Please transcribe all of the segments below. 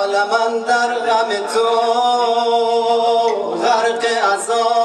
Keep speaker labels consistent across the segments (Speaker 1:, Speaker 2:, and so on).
Speaker 1: Olamandar gameto, garke azor.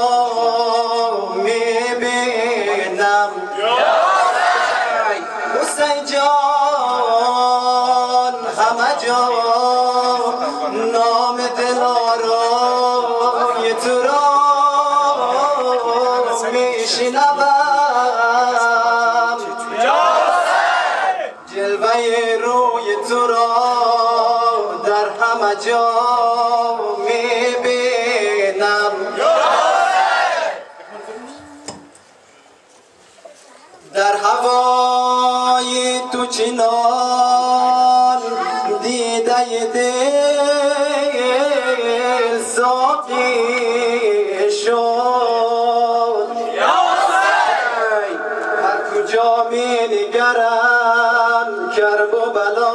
Speaker 1: یا شد. یا حسین هر کجا می نگرم کرب و بلا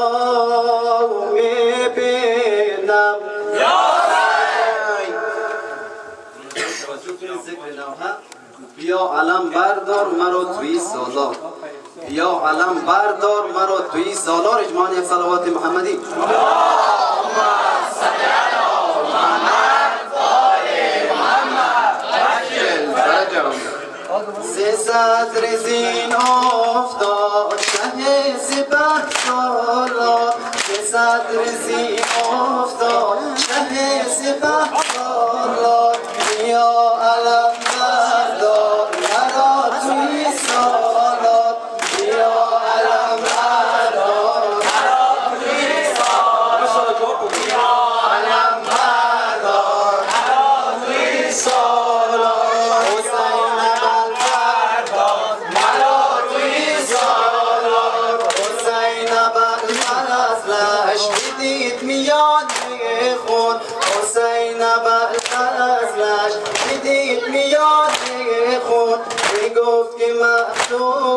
Speaker 1: می بینم یا حسین بیا علم بردار مرا توی سالار. بیا علم بردار مرا توی سالار. اجمان یک صلوات محمدی. اللهم So.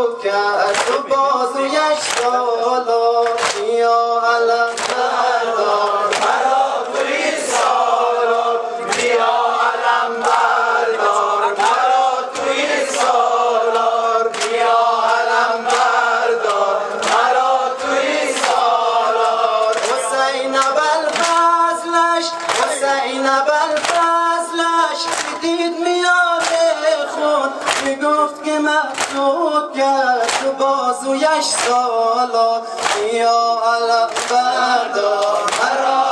Speaker 1: گفت که مقصود کرد تو بازویش سالا. یا علم بردار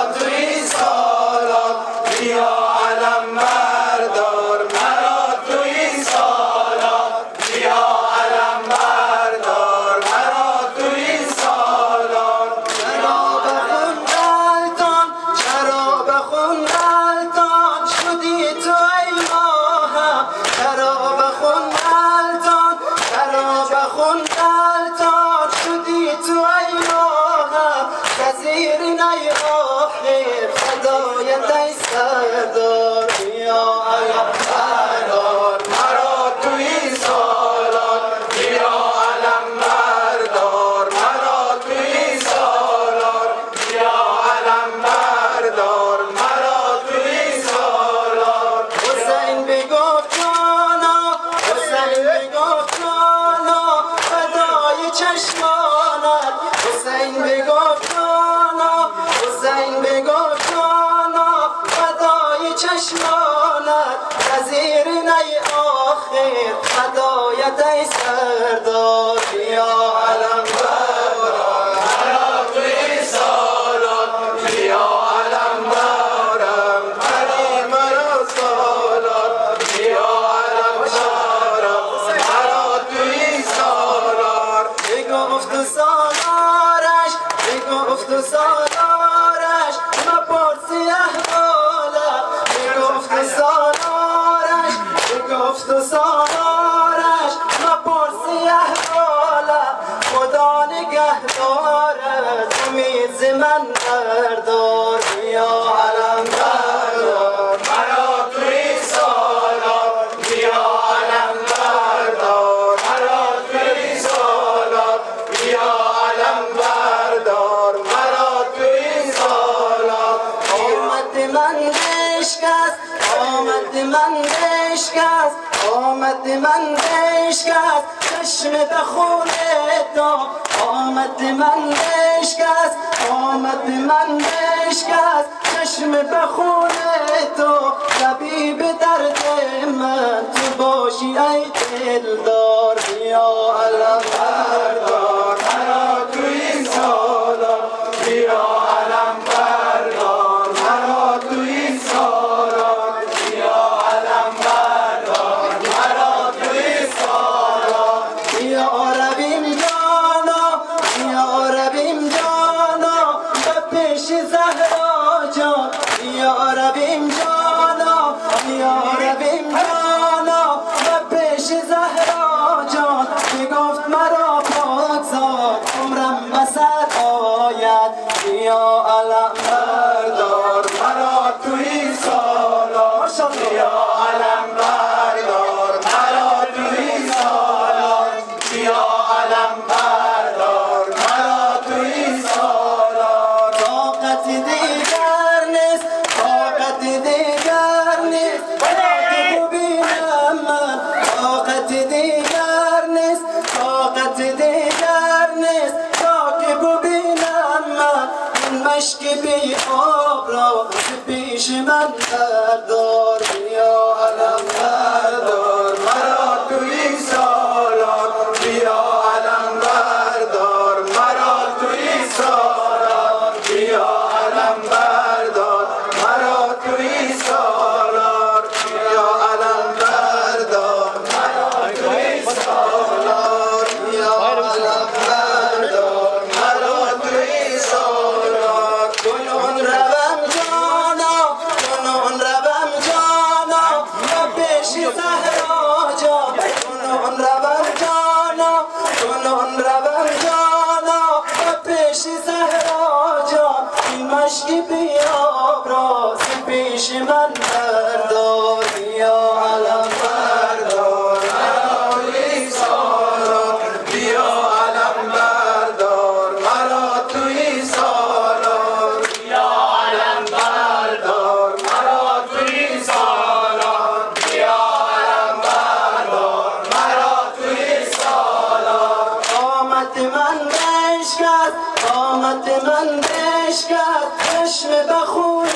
Speaker 1: حسین بگفت جانا حسین بگفت جانا فدای چشمانت وزیر نی آخر فدایت ای سردار یا علا sorry. آمد من عشق چشم به تو آمد من عشق آمد من عشق چشم به تو. تو طبیب درد من تو باشی ای دلدار یا الله عشق بی آب را پیش من بردار. بیا علم باشی زهرا جان این مشکی بیا راز پیش من آمد من بهش کرد چشم بخون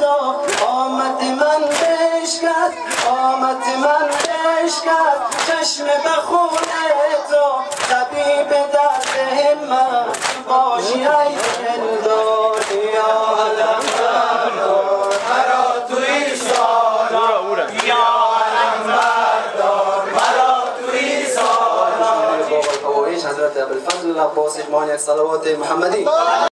Speaker 1: تا آمد من بهش کرد آمد من بهش کرد چشم بخون تا طبیب درد من باشی ای دلدار الفضل العباسي المانع الصلوات محمدين